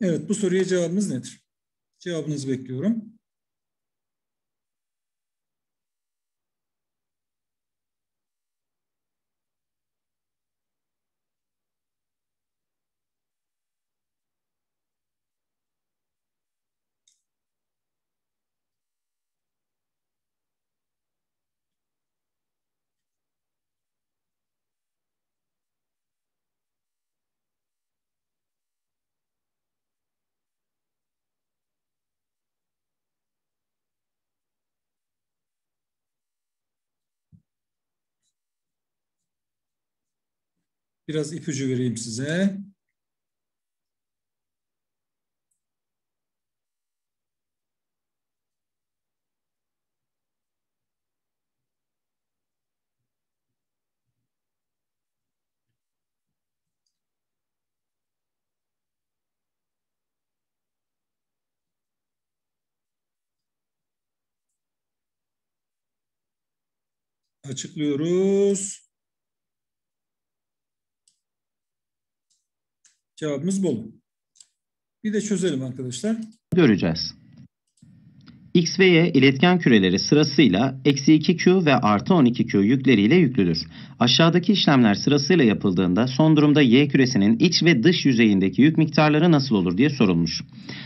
Evet, bu soruya cevabınız nedir? Cevabınızı bekliyorum. Biraz ipucu vereyim size. Açıklıyoruz. Cevabımız bol. Bir de çözelim arkadaşlar. göreceğiz. X ve Y iletken küreleri sırasıyla eksi 2Q ve artı 12Q yükleriyle yüklüdür. Aşağıdaki işlemler sırasıyla yapıldığında son durumda Y küresinin iç ve dış yüzeyindeki yük miktarları nasıl olur diye sorulmuş.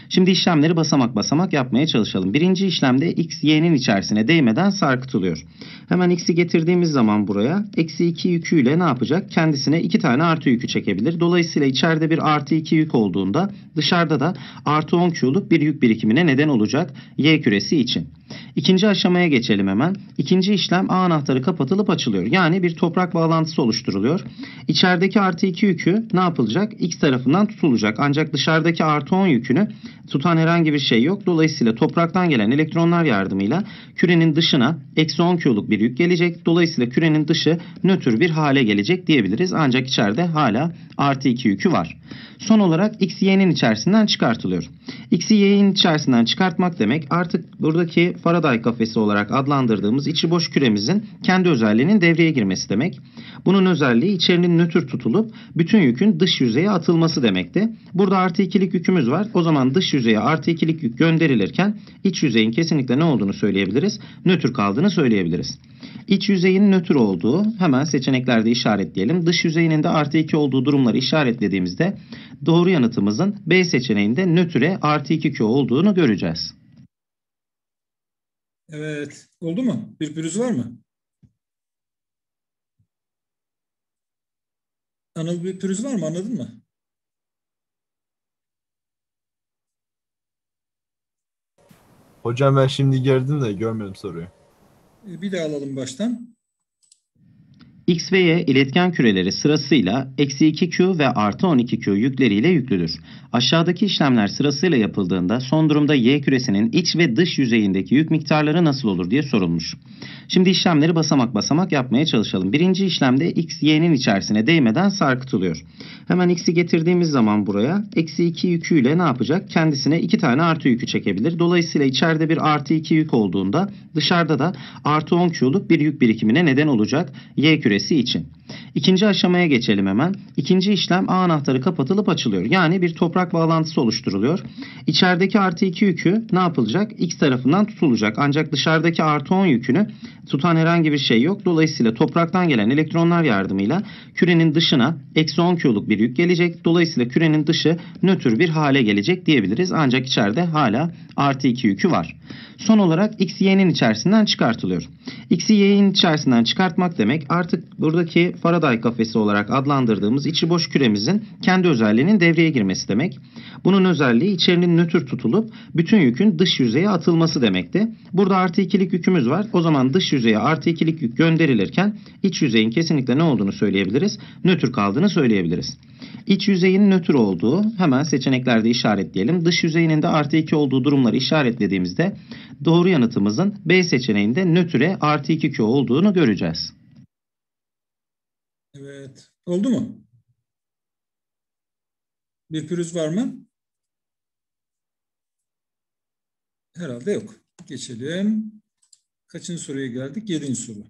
Şimdi işlemleri basamak basamak yapmaya çalışalım. Birinci işlemde X, Y'nin içerisine değmeden sarkıtılıyor. Hemen X'i getirdiğimiz zaman buraya eksi 2 yüküyle ne yapacak? Kendisine 2 tane artı yükü çekebilir. Dolayısıyla içeride bir artı 2 yük olduğunda dışarıda da artı 10 Q'luk bir yük birikimine neden olacak Y küresi için. İkinci aşamaya geçelim hemen. İkinci işlem A anahtarı kapatılıp açılıyor. Yani bir toprak bağlantısı oluşturuluyor. İçerideki artı 2 yükü ne yapılacak? X tarafından tutulacak. Ancak dışarıdaki artı 10 yükünü tutan herhangi bir şey yok. Dolayısıyla topraktan gelen elektronlar yardımıyla kürenin dışına eksi 10 Q'luk bir yük gelecek. Dolayısıyla kürenin dışı nötr bir hale gelecek diyebiliriz. Ancak içeride hala artı 2 yükü var. Son olarak x, y'nin içerisinden çıkartılıyor. X'i y'nin içerisinden çıkartmak demek artık buradaki Faraday kafesi olarak adlandırdığımız içi boş küremizin kendi özelliğinin devreye girmesi demek. Bunun özelliği içerinin nötr tutulup bütün yükün dış yüzeye atılması demekti. Burada artı ikilik yükümüz var. O zaman dış yüzeye artı ikilik yük gönderilirken iç yüzeyin kesinlikle ne olduğunu söyleyebiliriz? Nötr kaldığını söyleyebiliriz. İç yüzeyin nötr olduğu hemen seçeneklerde işaretleyelim. Dış yüzeyinin de artı 2 olduğu durumları işaretlediğimizde doğru yanıtımızın B seçeneğinde nötre artı 2Q olduğunu göreceğiz. Evet. Oldu mu? Bir pürüz var mı? Anıl bir pürüz var mı? Anladın mı? Hocam ben şimdi girdim de görmedim soruyu. E, Bir daha alalım baştan. X ve Y iletken küreleri sırasıyla eksi 2Q ve artı 12Q yükleriyle yüklüdür. Aşağıdaki işlemler sırasıyla yapıldığında son durumda Y küresinin iç ve dış yüzeyindeki yük miktarları nasıl olur diye sorulmuş. Şimdi işlemleri basamak basamak yapmaya çalışalım. Birinci işlemde X, Y'nin içerisine değmeden sarkıtılıyor. Hemen X'i getirdiğimiz zaman buraya eksi 2 yüküyle ne yapacak? Kendisine 2 tane artı yükü çekebilir. Dolayısıyla içeride bir artı 2 yük olduğunda dışarıda da artı 10 Q'luk bir yük birikimine neden olacak Y küresi için. İkinci aşamaya geçelim hemen. İkinci işlem A anahtarı kapatılıp açılıyor. Yani bir toprak bağlantısı oluşturuluyor. İçerideki artı 2 yükü ne yapılacak? X tarafından tutulacak. Ancak dışarıdaki artı 10 yükünü tutan herhangi bir şey yok. Dolayısıyla topraktan gelen elektronlar yardımıyla kürenin dışına eksi 10 Q'luk bir yük gelecek. Dolayısıyla kürenin dışı nötr bir hale gelecek diyebiliriz. Ancak içeride hala artı 2 yükü var. Son olarak x, y'nin içerisinden çıkartılıyor. X'i y'nin içerisinden çıkartmak demek artık buradaki Faraday kafesi olarak adlandırdığımız içi boş küremizin kendi özelliğinin devreye girmesi demek. Bunun özelliği içerinin nötr tutulup bütün yükün dış yüzeye atılması demekti. Burada artı ikilik yükümüz var. O zaman dış yüzeye artı ikilik yük gönderilirken iç yüzeyin kesinlikle ne olduğunu söyleyebiliriz? Nötr kaldığını söyleyebiliriz. İç yüzeyin nötr olduğu hemen seçeneklerde işaretleyelim. Dış yüzeyinin de artı 2 olduğu durumları işaretlediğimizde doğru yanıtımızın B seçeneğinde nötre artı 2Q olduğunu göreceğiz. Evet. Oldu mu? Bir pürüz var mı? Herhalde yok. Geçelim. Kaçıncı soruya geldik? Yedinci soru.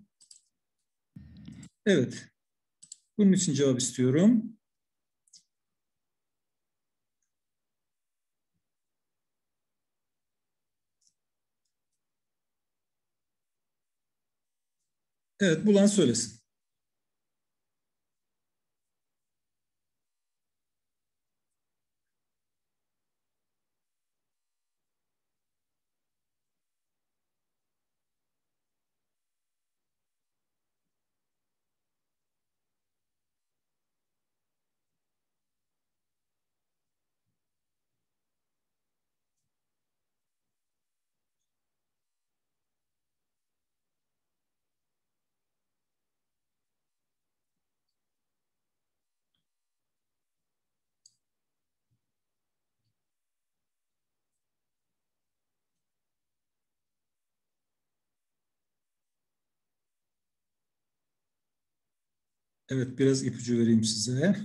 Evet. Bunun için cevap istiyorum. Evet, bulan söylesin. Evet, biraz ipucu vereyim size.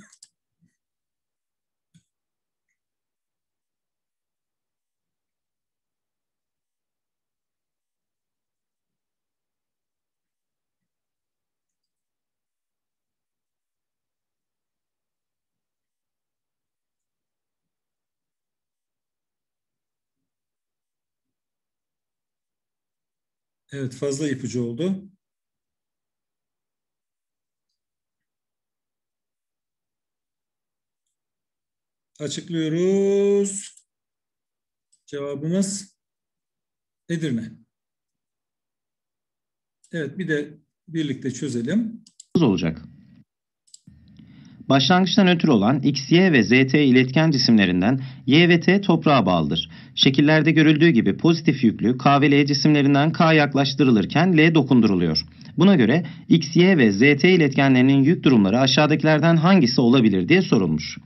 Evet, fazla ipucu oldu. Açıklıyoruz. Cevabımız Edirne. Evet, bir de birlikte çözelim. olacak. Başlangıçta nötr olan X, Y ve ZT iletken cisimlerinden Y ve T toprağa bağlıdır. Şekillerde görüldüğü gibi pozitif yüklü K ve L cisimlerinden K yaklaştırılırken L dokunduruluyor. Buna göre X, Y ve ZT iletkenlerinin yük durumları aşağıdakilerden hangisi olabilir diye sorulmuş.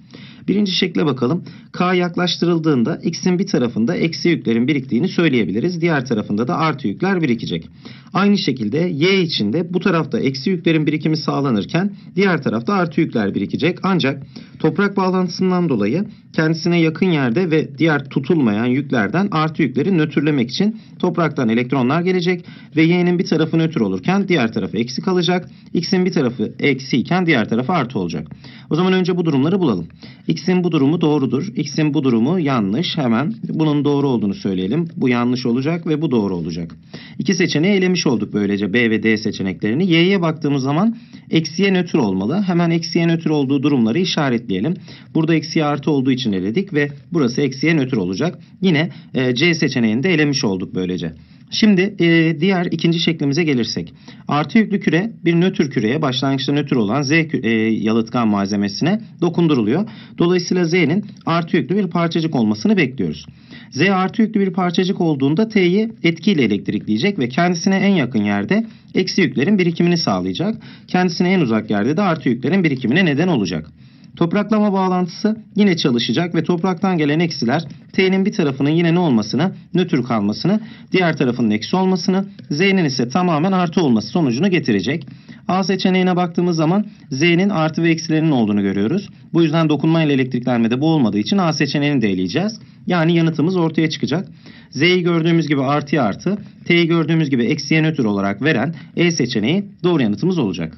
Birinci şekle bakalım. K yaklaştırıldığında X'in bir tarafında eksi yüklerin biriktiğini söyleyebiliriz. Diğer tarafında da artı yükler birikecek. Aynı şekilde Y için de bu tarafta eksi yüklerin birikimi sağlanırken diğer tarafta artı yükler birikecek. Ancak toprak bağlantısından dolayı kendisine yakın yerde ve diğer tutulmayan yüklerden artı yükleri nötrlemek için topraktan elektronlar gelecek ve Y'nin bir tarafı nötr olurken diğer tarafı eksi kalacak. X'in bir tarafı eksi iken diğer tarafı artı olacak. O zaman önce bu durumları bulalım. X'in bu durumu doğrudur. X'in bu durumu yanlış. Hemen bunun doğru olduğunu söyleyelim. Bu yanlış olacak ve bu doğru olacak. İki seçeneği elemiş olduk böylece B ve D seçeneklerini. Y'ye baktığımız zaman eksiye nötr olmalı. Hemen eksiye nötr olduğu durumları işaretleyelim. Burada eksiye artı olduğu için eledik ve burası eksiye nötr olacak. Yine e, C seçeneğini de elemiş olduk böylece. Şimdi e, diğer ikinci şeklimize gelirsek. Artı yüklü küre bir nötr küreye başlangıçta nötr olan Z e, yalıtkan malzemesine dokunduruluyor. Dolayısıyla Z'nin artı yüklü bir parçacık olmasını bekliyoruz. Z artı yüklü bir parçacık olduğunda T'yi etkiyle elektrikleyecek ve kendisine en yakın yerde eksi yüklerin birikimini sağlayacak. Kendisine en uzak yerde de artı yüklerin birikimine neden olacak. Topraklama bağlantısı yine çalışacak ve topraktan gelen eksiler T'nin bir tarafının yine ne olmasını, nötr kalmasını, diğer tarafının eksi olmasını, Z'nin ise tamamen artı olması sonucunu getirecek. A seçeneğine baktığımız zaman Z'nin artı ve eksilerinin olduğunu görüyoruz. Bu yüzden dokunma ile elektriklenmede bu olmadığı için A seçeneğini de eleyeceğiz. Yani yanıtımız ortaya çıkacak. Z'yi gördüğümüz gibi artıya artı, T'yi gördüğümüz gibi eksiye nötr olarak veren E seçeneği doğru yanıtımız olacak.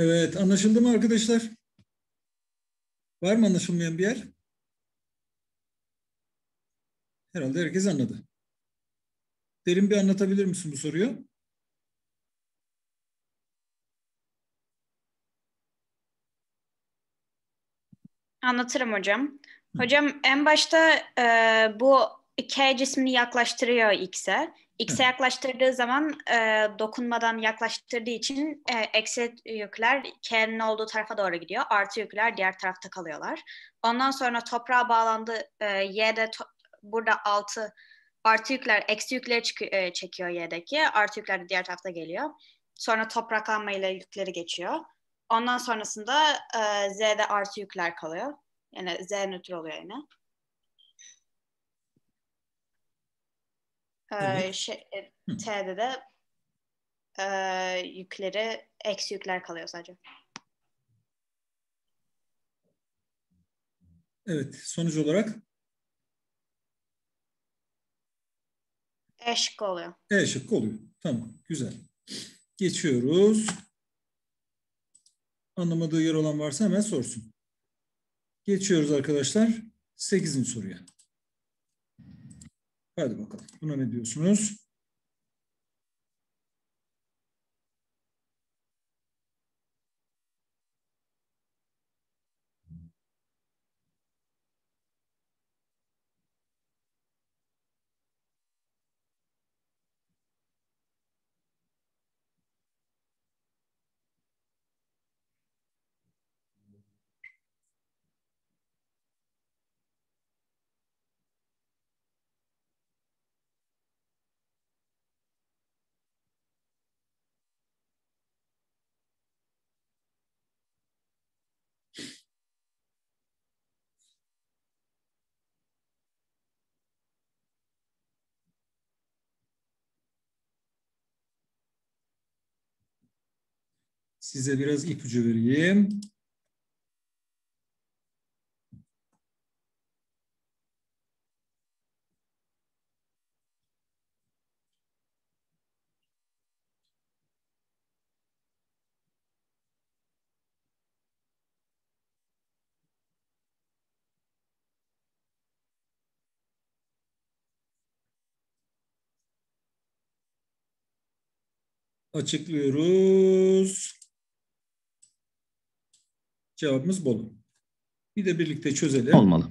Evet, anlaşıldı mı arkadaşlar? Var mı anlaşılmayan bir yer? Herhalde herkes anladı. Derin bir anlatabilir misin bu soruyu? Anlatırım hocam. Hocam en başta e, bu K cismini yaklaştırıyor X'e. X'e yaklaştırdığı zaman e, dokunmadan yaklaştırdığı için e, eksi yükler K'nin olduğu tarafa doğru gidiyor. Artı yükler diğer tarafta kalıyorlar. Ondan sonra toprağa bağlandı. E, Y'de burada altı artı yükler eksi yükleri e, çekiyor Y'deki. Artı yükler de diğer tarafta geliyor. Sonra topraklanma ile yükleri geçiyor. Ondan sonrasında e, Z'de artı yükler kalıyor. Yani Z nötr oluyor yine. Ee, şey, e, T'de de e, yükleri, eksi yükler kalıyor sadece. Evet, sonuç olarak E şıkkı oluyor. E şıkkı oluyor. Tamam, güzel. Geçiyoruz. Anlamadığı yer olan varsa hemen sorsun. Geçiyoruz arkadaşlar. Sekizinci soruya. Hadi bakalım. Buna ne diyorsunuz? Size biraz ipucu vereyim. Açıklıyoruz. Cevabımız Bolu. Bir de birlikte çözelim. olmalı.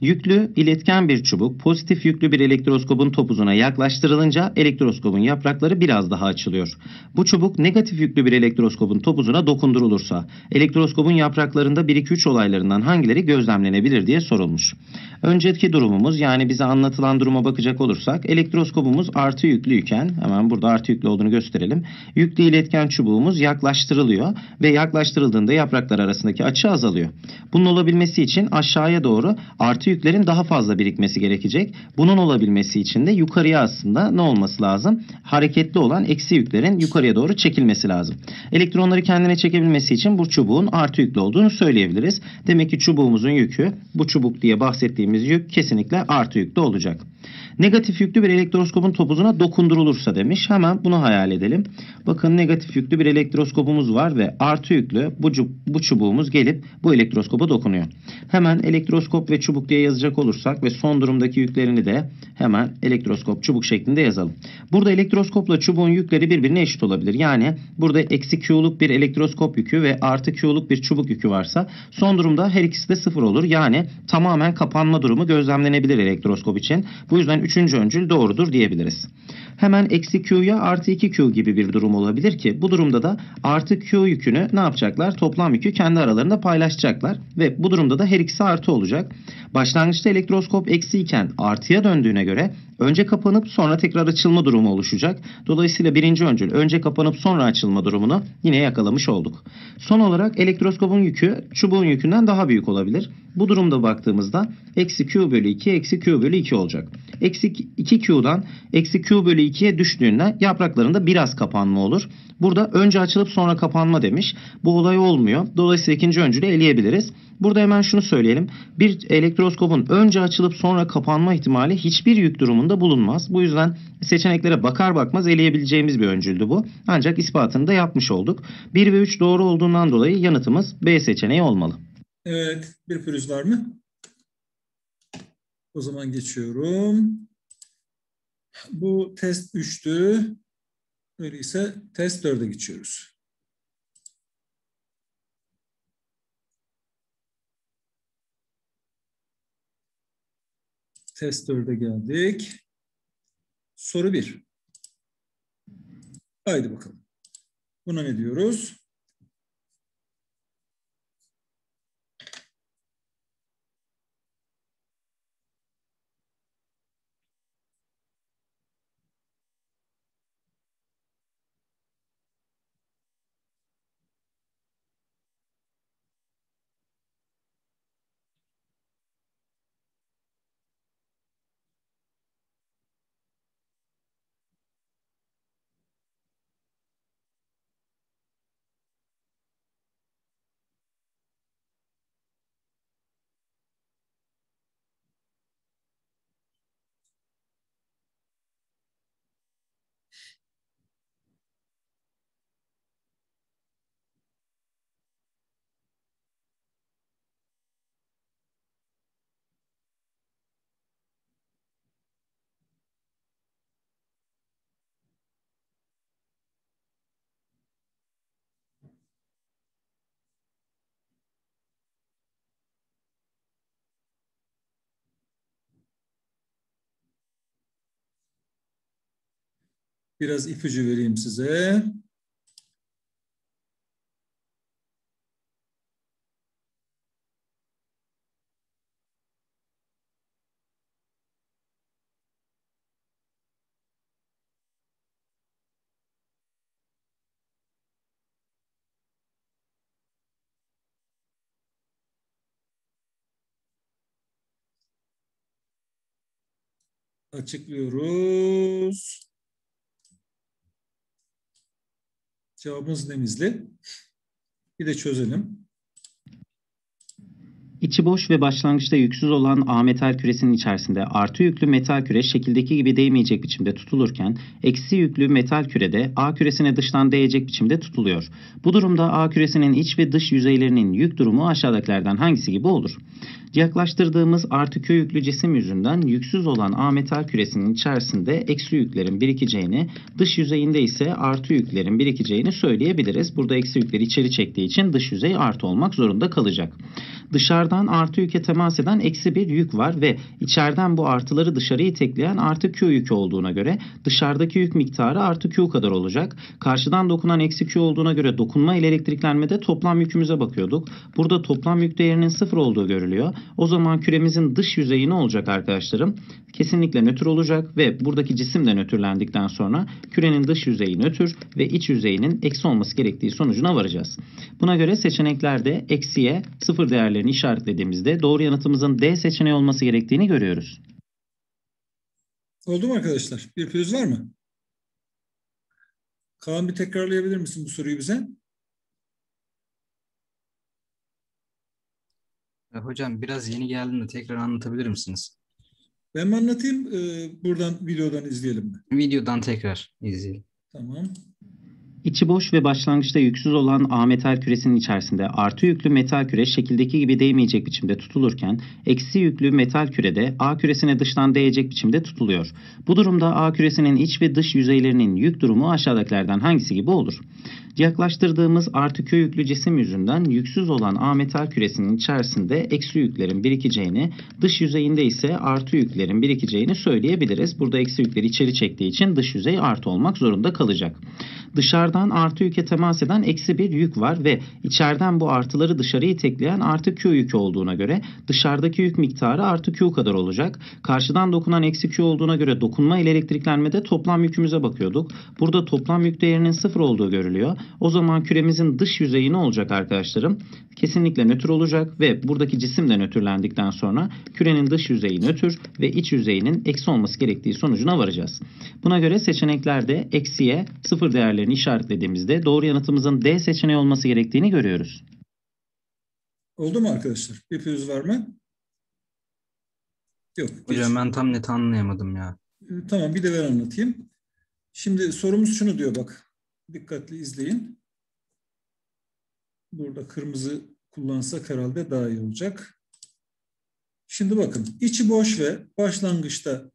Yüklü, iletken bir çubuk pozitif yüklü bir elektroskopun topuzuna yaklaştırılınca elektroskopun yaprakları biraz daha açılıyor. Bu çubuk negatif yüklü bir elektroskopun topuzuna dokundurulursa elektroskopun yapraklarında 1-2-3 olaylarından hangileri gözlemlenebilir diye sorulmuş. Önceki durumumuz yani bize anlatılan duruma bakacak olursak elektroskopumuz artı yüklüyken hemen burada artı yüklü olduğunu gösterelim. Yüklü iletken çubuğumuz yaklaştırılıyor ve yaklaştırıldığında yapraklar arasındaki açı azalıyor. Bunun olabilmesi için aşağıya doğru artı yüklerin daha fazla birikmesi gerekecek. Bunun olabilmesi için de yukarıya aslında ne olması lazım? Hareketli olan eksi yüklerin yukarıya doğru çekilmesi lazım. Elektronları kendine çekebilmesi için bu çubuğun artı yüklü olduğunu söyleyebiliriz. Demek ki çubuğumuzun yükü bu çubuk diye bahsettiğimiz yük kesinlikle artı yüklü olacak. Negatif yüklü bir elektroskopun topuzuna dokundurulursa demiş. Hemen bunu hayal edelim. Bakın negatif yüklü bir elektroskopumuz var ve artı yüklü bu, bu çubuğumuz gelip bu elektroskopa dokunuyor. Hemen elektroskop ve çubuk diye yazacak olursak ve son durumdaki yüklerini de hemen elektroskop çubuk şeklinde yazalım. Burada elektroskopla çubuğun yükleri birbirine eşit olabilir. Yani burada eksi Q'luk bir elektroskop yükü ve artı Q'luk bir çubuk yükü varsa son durumda her ikisi de sıfır olur. Yani tamamen kapanma durumu gözlemlenebilir elektroskop için. Bu yüzden üçüncü öncül doğrudur diyebiliriz. Hemen eksi Q'ya artı 2Q gibi bir durum olabilir ki bu durumda da artı Q yükünü ne yapacaklar? Toplam yükü kendi aralarında paylaşacaklar ve bu durumda da her ikisi artı olacak. Başlangıçta elektroskop eksi iken artıya döndüğüne göre önce kapanıp sonra tekrar açılma durumu oluşacak. Dolayısıyla birinci öncül önce kapanıp sonra açılma durumunu yine yakalamış olduk. Son olarak elektroskopun yükü çubuğun yükünden daha büyük olabilir. Bu durumda baktığımızda eksi Q bölü 2 eksi Q bölü 2 olacak. Eksi 2Q'dan eksi Q bölü 2'ye düştüğünde yapraklarında biraz kapanma olur. Burada önce açılıp sonra kapanma demiş. Bu olay olmuyor. Dolayısıyla ikinci öncülü eleyebiliriz. Burada hemen şunu söyleyelim. Bir elektroskopun önce açılıp sonra kapanma ihtimali hiçbir yük durumunda bulunmaz. Bu yüzden seçeneklere bakar bakmaz eleyebileceğimiz bir öncüldü bu. Ancak ispatını da yapmış olduk. 1 ve 3 doğru olduğundan dolayı yanıtımız B seçeneği olmalı. Evet. Bir pürüz var mı? O zaman geçiyorum. Bu test 3'tü. Öyleyse test 4'e geçiyoruz. Test 4'e geldik. Soru 1. Haydi bakalım. Buna ne diyoruz? Biraz ipucu vereyim size. Açıklıyoruz. Cevabımız Denizli. Bir de çözelim. İçi boş ve başlangıçta yüksüz olan A metal küresinin içerisinde artı yüklü metal küre şekildeki gibi değmeyecek biçimde tutulurken eksi yüklü metal kürede A küresine dıştan değecek biçimde tutuluyor. Bu durumda A küresinin iç ve dış yüzeylerinin yük durumu aşağıdakilerden hangisi gibi olur? Yaklaştırdığımız artı Q yüklü cisim yüzünden yüksüz olan A metal küresinin içerisinde eksi yüklerin birikeceğini, dış yüzeyinde ise artı yüklerin birikeceğini söyleyebiliriz. Burada eksi yükleri içeri çektiği için dış yüzey artı olmak zorunda kalacak. Dışarıdan artı yüke temas eden eksi bir yük var ve içeriden bu artıları dışarıya itekleyen artı Q yükü olduğuna göre dışarıdaki yük miktarı artı Q kadar olacak. Karşıdan dokunan eksi Q olduğuna göre dokunma ile elektriklenmede toplam yükümüze bakıyorduk. Burada toplam yük değerinin sıfır olduğu görülüyor. O zaman küremizin dış yüzeyi ne olacak arkadaşlarım? Kesinlikle nötr olacak ve buradaki cisim de nötrlendikten sonra kürenin dış yüzeyi nötr ve iç yüzeyinin eksi olması gerektiği sonucuna varacağız. Buna göre seçeneklerde eksiye sıfır değerlerini işaretlediğimizde doğru yanıtımızın D seçeneği olması gerektiğini görüyoruz. Oldu mu arkadaşlar? Bir pürüz var mı? Kaan bir tekrarlayabilir misin bu soruyu bize? E, Hocam biraz yeni geldim de tekrar anlatabilir misiniz? Ben mi anlatayım? Ee, buradan videodan izleyelim mi? Videodan tekrar izleyelim. Tamam. İçi boş ve başlangıçta yüksüz olan A metal küresinin içerisinde artı yüklü metal küre şekildeki gibi değmeyecek biçimde tutulurken eksi yüklü metal kürede A küresine dıştan değecek biçimde tutuluyor. Bu durumda A küresinin iç ve dış yüzeylerinin yük durumu aşağıdakilerden hangisi gibi olur? Yaklaştırdığımız artı Q yüklü cisim yüzünden yüksüz olan A metal küresinin içerisinde eksi yüklerin birikeceğini, dış yüzeyinde ise artı yüklerin birikeceğini söyleyebiliriz. Burada eksi yükleri içeri çektiği için dış yüzey artı olmak zorunda kalacak. Dışarıdan artı yüke temas eden eksi bir yük var ve içeriden bu artıları dışarıya itekleyen artı Q yükü olduğuna göre dışarıdaki yük miktarı artı Q kadar olacak. Karşıdan dokunan eksi Q olduğuna göre dokunma ile elektriklenmede toplam yükümüze bakıyorduk. Burada toplam yük değerinin sıfır olduğu görülüyor. O zaman küremizin dış yüzeyi ne olacak arkadaşlarım? Kesinlikle nötr olacak ve buradaki cisim de nötrlendikten sonra kürenin dış yüzeyi nötr ve iç yüzeyinin eksi olması gerektiği sonucuna varacağız. Buna göre seçeneklerde eksiye sıfır değerlerini işaretlediğimizde doğru yanıtımızın D seçeneği olması gerektiğini görüyoruz. Oldu mu arkadaşlar? Bir pürüz var mı? Yok. geç. Hocam ben tam net anlayamadım ya. Ee, Tamam bir de ben anlatayım. Şimdi sorumuz şunu diyor bak. Dikkatli izleyin. Burada kırmızı kullansak herhalde daha iyi olacak. Şimdi bakın içi boş ve başlangıçta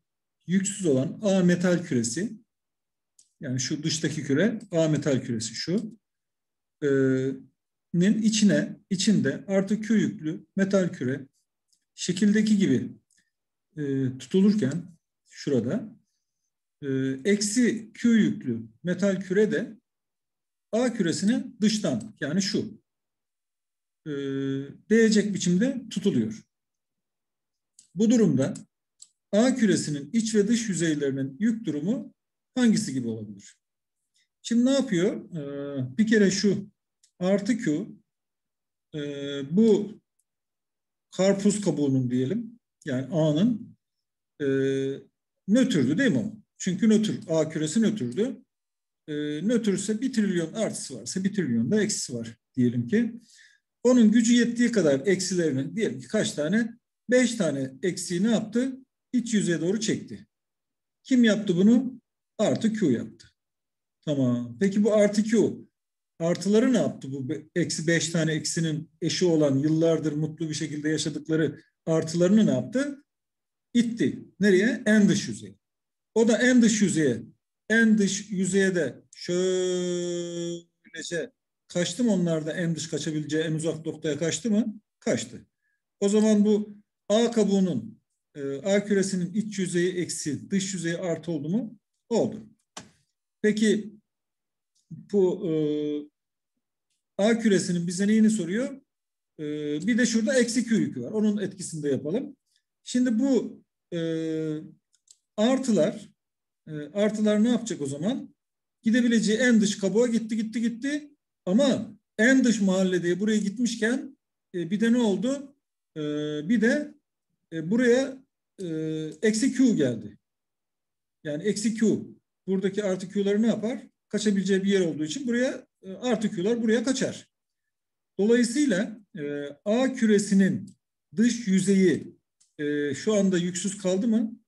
yüksüz olan A metal küresi yani şu dıştaki küre A metal küresi şu ee, nin içine içinde artı Q yüklü metal küre şekildeki gibi e, tutulurken şurada e, eksi Q yüklü metal küre de A küresine dıştan yani şu e, değecek biçimde tutuluyor. Bu durumda A küresinin iç ve dış yüzeylerinin yük durumu hangisi gibi olabilir? Şimdi ne yapıyor? Ee, bir kere şu artı Q e, bu karpuz kabuğunun diyelim yani A'nın e, nötrdü değil mi? Çünkü nötr. A küresi nötrdü. E, nötrse bir trilyon artısı varsa bir trilyon da eksisi var diyelim ki. Onun gücü yettiği kadar eksilerinin diyelim ki kaç tane? Beş tane eksiği ne yaptı? İç yüzeye doğru çekti. Kim yaptı bunu? Artı Q yaptı. Tamam. Peki bu artı Q artıları ne yaptı? Bu eksi beş tane eksinin eşi olan yıllardır mutlu bir şekilde yaşadıkları artılarını ne yaptı? İtti. Nereye? En dış yüzeye. O da en dış yüzeye. En dış yüzeye de şöylece kaçtı mı onlarda en dış kaçabileceği en uzak noktaya kaçtı mı? Kaçtı. O zaman bu A kabuğunun e, A küresinin iç yüzeyi eksi, dış yüzeyi artı oldu mu? Oldu. Peki bu e, A küresinin bize neyini soruyor? E, bir de şurada eksi Q yükü var. Onun etkisini de yapalım. Şimdi bu artılar e, artılar ne yapacak o zaman? Gidebileceği en dış kabuğa gitti gitti gitti ama en dış mahallede buraya gitmişken e, bir de ne oldu? E, bir de e, buraya e, eksi Q geldi. Yani eksi Q buradaki artı Q'ları ne yapar? Kaçabileceği bir yer olduğu için buraya e, artı Q'lar buraya kaçar. Dolayısıyla e, A küresinin dış yüzeyi e, şu anda yüksüz kaldı mı?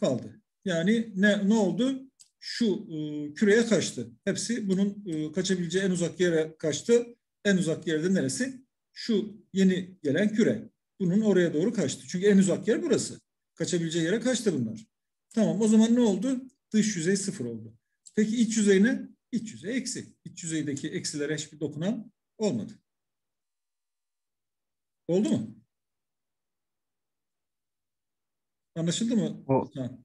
Kaldı. Yani ne, ne oldu? Şu e, küreye kaçtı. Hepsi bunun e, kaçabileceği en uzak yere kaçtı. En uzak yerde neresi? Şu yeni gelen küre. Bunun oraya doğru kaçtı. Çünkü en uzak yer burası. Kaçabileceği yere kaçtı bunlar. Tamam o zaman ne oldu? Dış yüzey sıfır oldu. Peki iç yüzey ne? İç yüzey eksi. İç yüzeydeki eksilere hiçbir dokunan olmadı. Oldu mu? Anlaşıldı mı? O- Ha.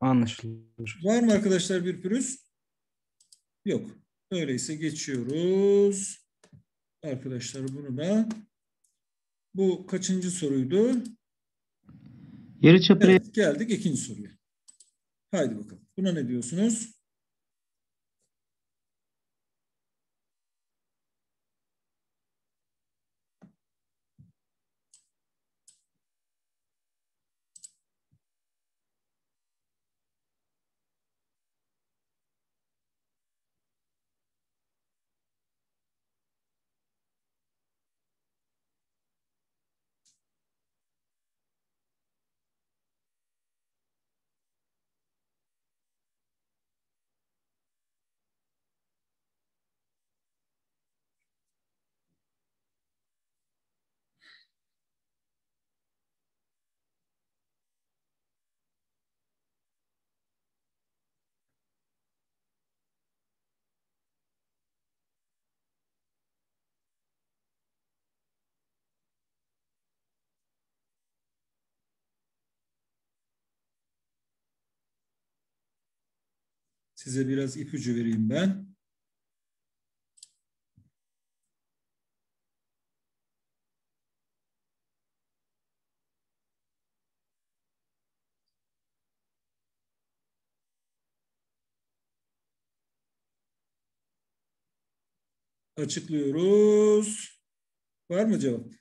Anlaşılır. Var mı arkadaşlar bir pürüz? Yok. Öyleyse geçiyoruz. Arkadaşlar bunu da. Bu kaçıncı soruydu? Yarıçapı R Evet geldik ikinci soruya. Haydi bakalım. Buna ne diyorsunuz? Size biraz ipucu vereyim ben. Açıklıyoruz. Var mı cevap?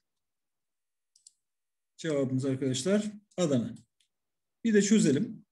Cevabımız arkadaşlar Adana. Bir de çözelim.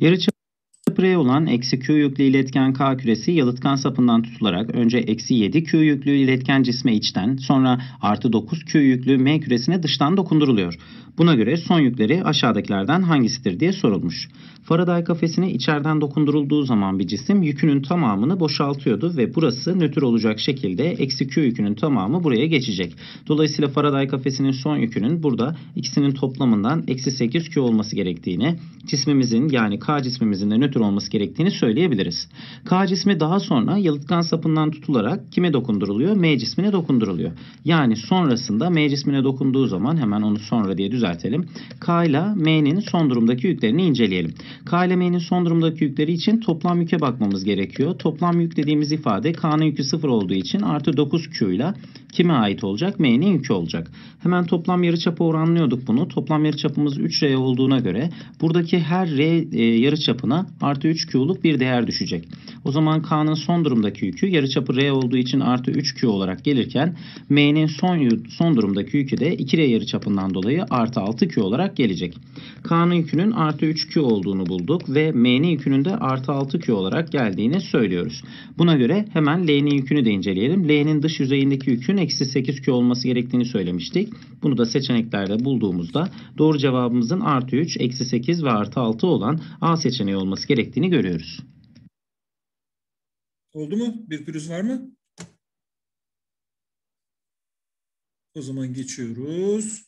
Yarıçapı R olan eksi Q yüklü iletken K küresi yalıtkan sapından tutularak önce eksi 7 Q yüklü iletken cisme içten sonra artı 9 Q yüklü M küresine dıştan dokunduruluyor. Buna göre son yükleri aşağıdakilerden hangisidir diye sorulmuş. Faraday kafesine içeriden dokundurulduğu zaman bir cisim yükünün tamamını boşaltıyordu ve burası nötr olacak şekilde eksi Q yükünün tamamı buraya geçecek. Dolayısıyla Faraday kafesinin son yükünün burada ikisinin toplamından eksi 8 Q olması gerektiğini, cismimizin yani K cismimizin de nötr olması gerektiğini söyleyebiliriz. K cismi daha sonra yalıtkan sapından tutularak kime dokunduruluyor? M cismine dokunduruluyor. Yani sonrasında M cismine dokunduğu zaman hemen onu sonra diye düzeltelim. K ile M'nin son durumdaki yüklerini inceleyelim. K ile M'nin son durumdaki yükleri için toplam yüke bakmamız gerekiyor. Toplam yük dediğimiz ifade K'nın yükü 0 olduğu için artı 9Q ile kime ait olacak? M'nin yükü olacak. Hemen toplam yarıçapı oranlıyorduk bunu. Toplam yarıçapımız 3R olduğuna göre buradaki her R e, yarıçapına artı 3Q'luk bir değer düşecek. O zaman K'nın son durumdaki yükü yarıçapı R olduğu için artı 3Q olarak gelirken M'nin son, son durumdaki yükü de 2R yarıçapından dolayı artı 6Q olarak gelecek. K'nın yükünün artı 3Q olduğunu bulduk ve M'nin yükünün de artı 6Q olarak geldiğini söylüyoruz. Buna göre hemen L'nin yükünü de inceleyelim. L'nin dış yüzeyindeki yükün eksi 8Q olması gerektiğini söylemiştik. Bunu da seçeneklerde bulduğumuzda doğru cevabımızın artı 3, eksi 8 ve artı 6 olan A seçeneği olması gerektiğini görüyoruz. Oldu mu? Bir pürüz var mı? O zaman geçiyoruz.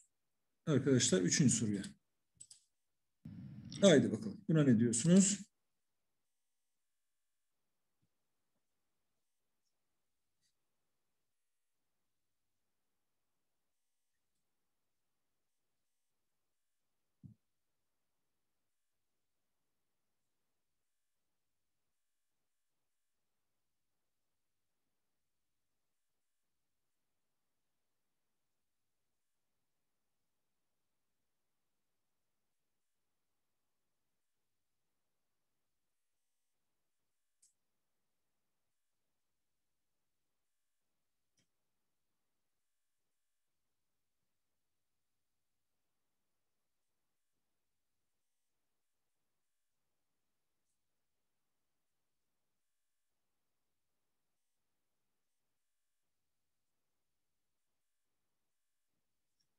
Arkadaşlar üçüncü soruya. Haydi bakalım. Buna ne diyorsunuz?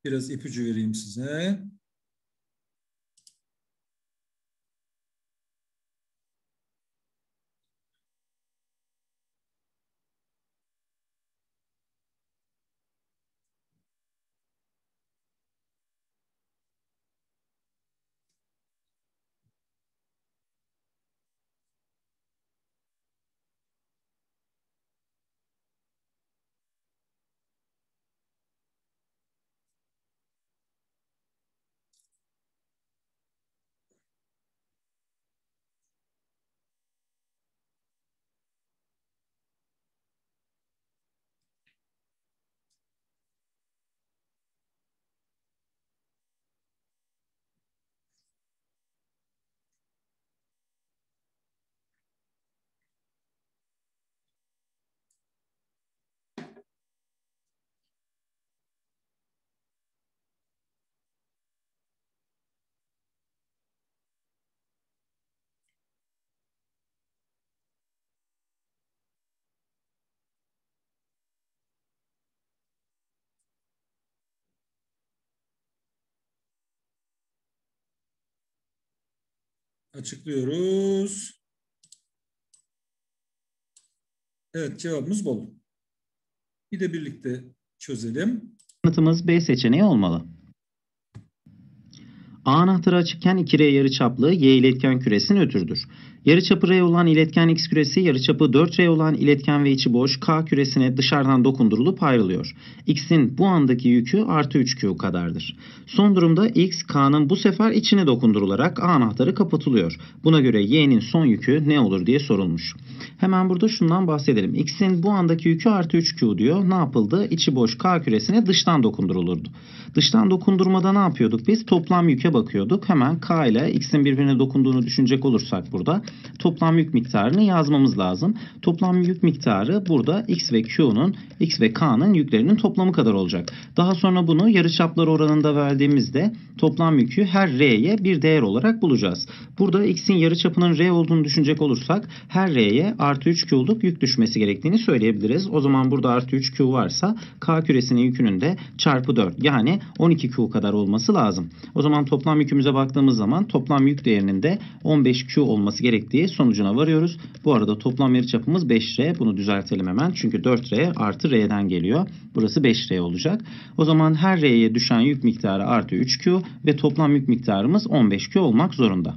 Biraz ipucu vereyim size. Açıklıyoruz. Evet cevabımız bol. Bir de birlikte çözelim. Yanıtımız B seçeneği olmalı. A anahtarı açıkken 2R yarıçaplı Y iletken küresi nötrdür. Yarıçapı R olan iletken X küresi yarıçapı 4R olan iletken ve içi boş K küresine dışarıdan dokundurulup ayrılıyor. X'in bu andaki yükü artı 3Q kadardır. Son durumda X, K'nın bu sefer içine dokundurularak A anahtarı kapatılıyor. Buna göre Y'nin son yükü ne olur diye sorulmuş. Hemen burada şundan bahsedelim. X'in bu andaki yükü artı 3Q diyor. Ne yapıldı? İçi boş K küresine dıştan dokundurulurdu. Dıştan dokundurmada ne yapıyorduk biz? Toplam yüke bakıyorduk. Hemen K ile X'in birbirine dokunduğunu düşünecek olursak burada toplam yük miktarını yazmamız lazım. Toplam yük miktarı burada X ve Q'nun X ve K'nın yüklerinin toplamı kadar olacak. Daha sonra bunu yarıçaplar oranında verdiğimizde toplam yükü her R'ye bir değer olarak bulacağız. Burada X'in yarıçapının R olduğunu düşünecek olursak her R'ye artı 3Q'luk yük düşmesi gerektiğini söyleyebiliriz. O zaman burada artı 3Q varsa K küresinin yükünün de çarpı 4 yani 12Q kadar olması lazım. O zaman toplam yükümüze baktığımız zaman toplam yük değerinin de 15Q olması gerektiği sonucuna varıyoruz. Bu arada toplam yarıçapımız 5R. Bunu düzeltelim hemen. Çünkü 4R artı R'den geliyor. Burası 5R olacak. O zaman her R'ye düşen yük miktarı artı 3Q ve toplam yük miktarımız 15Q olmak zorunda.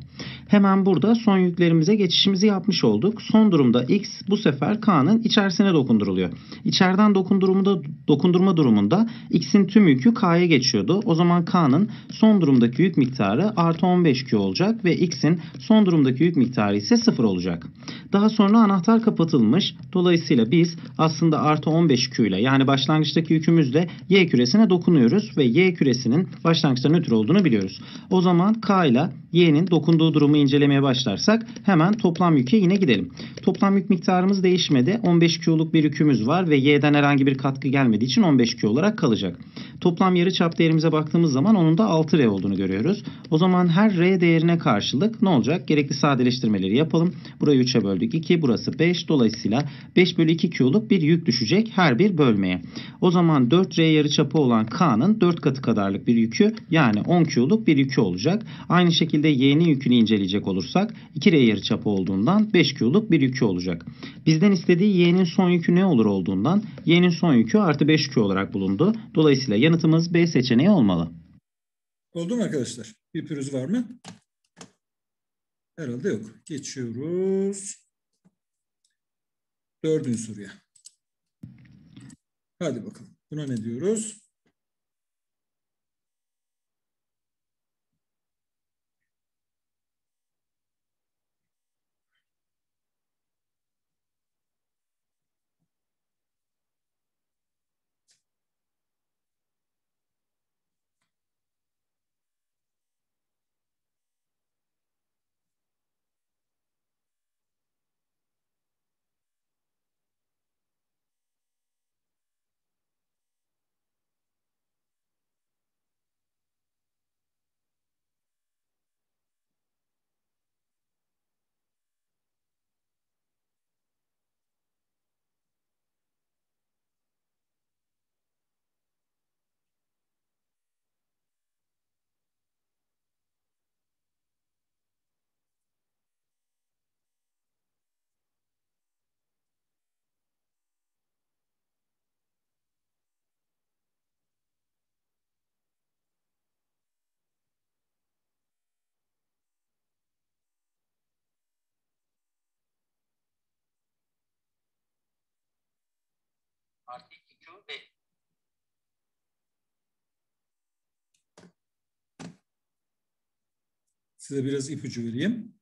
Hemen burada son yüklerimize geçişimizi yapmış olduk. Son durumda X bu sefer K'nın içerisine dokunduruluyor. İçeriden dokundurumda, dokundurma durumunda X'in tüm yükü K'ya geçiyordu. O zaman K'nın son durumdaki yük miktarı artı 15Q olacak ve X'in son durumdaki yük miktarı ise 0 olacak. Daha sonra anahtar kapatılmış. Dolayısıyla biz aslında artı 15Q ile yani başlangıçtaki yükümüzle Y küresine dokunuyoruz ve Y küresinin başlangıçta nötr olduğunu biliyoruz. O zaman K ile Y'nin dokunduğu durumu incelemeye başlarsak hemen toplam yüke yine gidelim. Toplam yük miktarımız değişmedi. 15Q'luk bir yükümüz var ve Y'den herhangi bir katkı gelmediği için 15Q olarak kalacak. Toplam yarıçap değerimize baktığımız zaman onun da 6R olduğunu görüyoruz. O zaman her R değerine karşılık ne olacak? Gerekli sadeleştirmeleri yapalım. Burayı 3'e böldük 2, burası 5. Dolayısıyla 5 bölü 2 Q'luk bir yük düşecek her bir bölmeye. O zaman 4R yarıçapı olan K'nın 4 katı kadarlık bir yükü yani 10 Q'luk bir yükü olacak. Aynı şekilde Y'nin yükünü inceleyecek olursak 2R yarıçapı olduğundan 5 Q'luk bir yükü olacak. Bizden istediği Y'nin son yükü ne olur olduğundan Y'nin son yükü artı 5 Q olarak bulundu. Dolayısıyla yanıtımız B seçeneği olmalı. Oldu mu arkadaşlar? Bir pürüz var mı? Herhalde yok. Geçiyoruz. Dördüncü soruya. Hadi bakalım. Buna ne diyoruz? Artı 2Q ve Size biraz ipucu vereyim.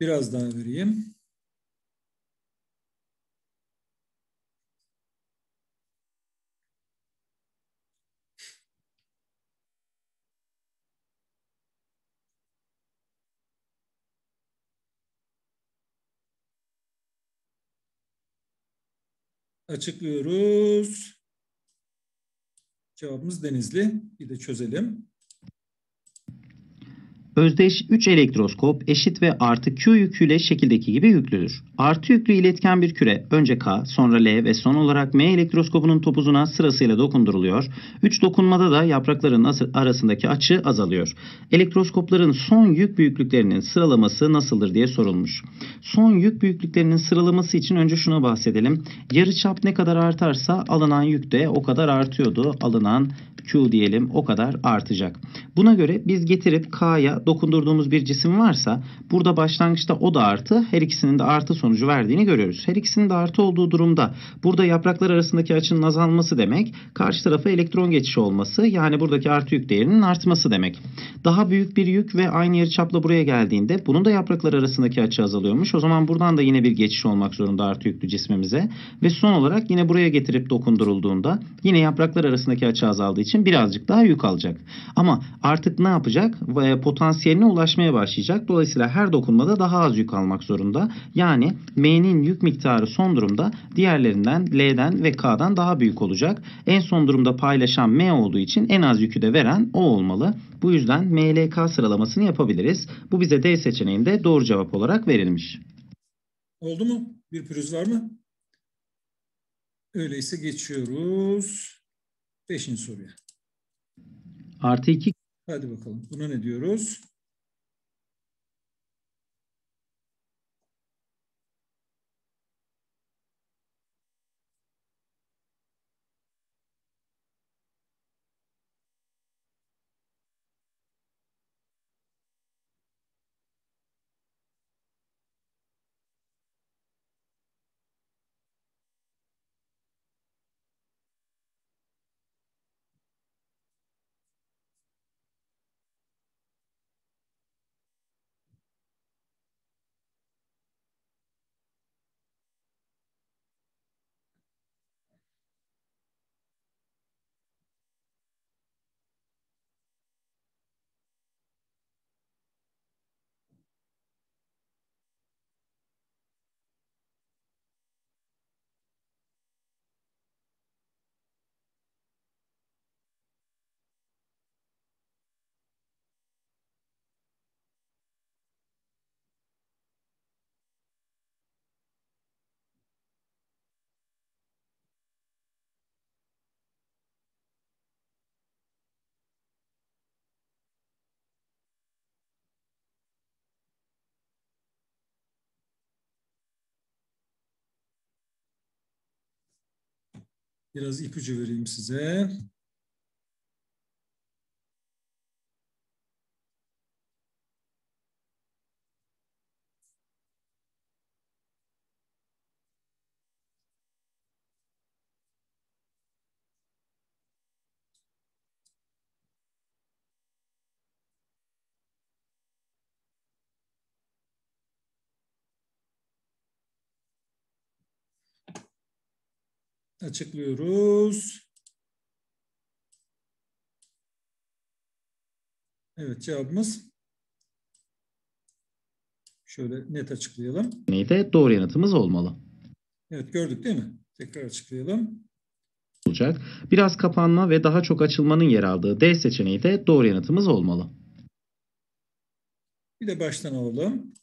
Biraz daha vereyim. Açıklıyoruz. Cevabımız Denizli. Bir de çözelim. Özdeş 3 elektroskop eşit ve artı Q yüküyle şekildeki gibi yüklüdür. Artı yüklü iletken bir küre önce K, sonra L ve son olarak M elektroskobunun topuzuna sırasıyla dokunduruluyor. 3 dokunmada da yaprakların as- arasındaki açı azalıyor. Elektroskopların son yük büyüklüklerinin sıralaması nasıldır diye sorulmuş. Son yük büyüklüklerinin sıralaması için önce şuna bahsedelim. Yarıçap ne kadar artarsa alınan yük de o kadar artıyordu. Alınan Q diyelim o kadar artacak. Buna göre biz getirip K'ya dokundurduğumuz bir cisim varsa burada başlangıçta o da artı her ikisinin de artı sonucu verdiğini görüyoruz. Her ikisinin de artı olduğu durumda burada yapraklar arasındaki açının azalması demek karşı tarafa elektron geçişi olması yani buradaki artı yük değerinin artması demek. Daha büyük bir yük ve aynı yarıçapla buraya geldiğinde bunun da yapraklar arasındaki açı azalıyormuş. O zaman buradan da yine bir geçiş olmak zorunda artı yüklü cismimize ve son olarak yine buraya getirip dokundurulduğunda yine yapraklar arasındaki açı azaldığı için birazcık daha yük alacak. Ama artık ne yapacak? E, Potansiyeline ulaşmaya başlayacak. Dolayısıyla her dokunmada daha az yük almak zorunda. Yani M'nin yük miktarı son durumda diğerlerinden L'den ve K'dan daha büyük olacak. En son durumda paylaşan M olduğu için en az yükü de veren o olmalı. Bu yüzden MLK sıralamasını yapabiliriz. Bu bize D seçeneğinde doğru cevap olarak verilmiş. Oldu mu? Bir pürüz var mı? Öyleyse geçiyoruz. Beşinci soruya. Artı 2 Hadi bakalım. Buna ne diyoruz? Biraz ipucu vereyim size. Açıklıyoruz. Evet cevabımız şöyle net açıklayalım. de doğru yanıtımız olmalı. Evet gördük değil mi? Tekrar açıklayalım. olacak. Biraz kapanma ve daha çok açılmanın yer aldığı D seçeneği de doğru yanıtımız olmalı. Bir de baştan alalım.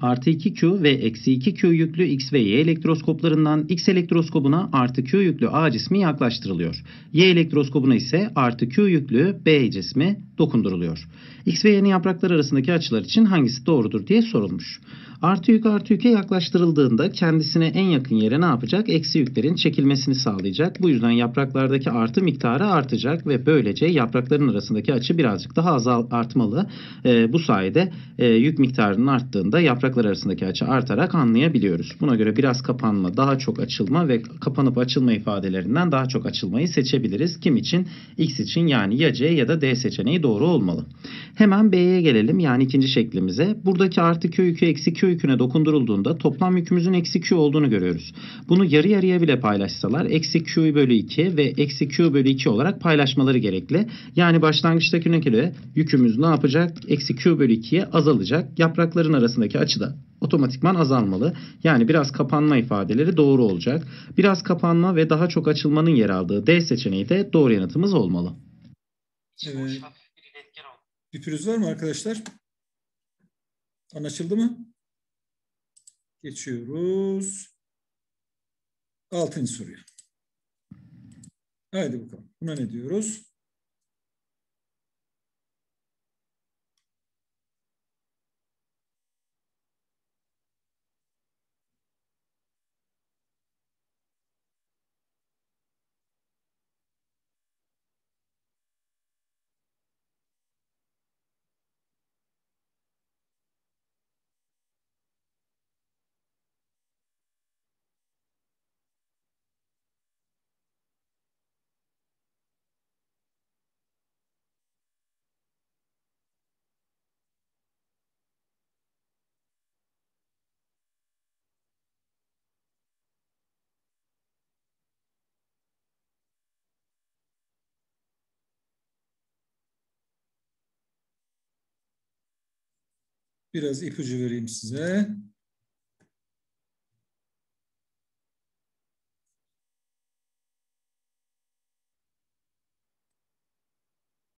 Artı 2Q ve eksi 2Q yüklü X ve Y elektroskoplarından X elektroskobuna artı Q yüklü A cismi yaklaştırılıyor. Y elektroskobuna ise artı Q yüklü B cismi dokunduruluyor. X ve Y'nin yapraklar arasındaki açılar için hangisi doğrudur diye sorulmuş. Artı yük artı yüke yaklaştırıldığında kendisine en yakın yere ne yapacak? Eksi yüklerin çekilmesini sağlayacak. Bu yüzden yapraklardaki artı miktarı artacak ve böylece yaprakların arasındaki açı birazcık daha azal artmalı. Ee, bu sayede e, yük miktarının arttığında yapraklar arasındaki açı artarak anlayabiliyoruz. Buna göre biraz kapanma, daha çok açılma ve kapanıp açılma ifadelerinden daha çok açılmayı seçebiliriz. Kim için? X için yani ya C ya da D seçeneği doğru olmalı. Hemen B'ye gelelim yani ikinci şeklimize. Buradaki artı Q yükü eksi Q yüküne dokundurulduğunda toplam yükümüzün eksi Q olduğunu görüyoruz. Bunu yarı yarıya bile paylaşsalar eksi Q bölü 2 ve eksi Q bölü 2 olarak paylaşmaları gerekli. Yani başlangıçtakine göre yükümüz ne yapacak? Eksi Q bölü 2'ye azalacak. Yaprakların arasındaki açı da otomatikman azalmalı. Yani biraz kapanma ifadeleri doğru olacak. Biraz kapanma ve daha çok açılmanın yer aldığı D seçeneği de doğru yanıtımız olmalı. Evet. Bir pürüz var mı arkadaşlar? Anlaşıldı mı? Geçiyoruz. Altıncı soruya. Haydi bakalım. Buna ne diyoruz? Biraz ipucu vereyim size.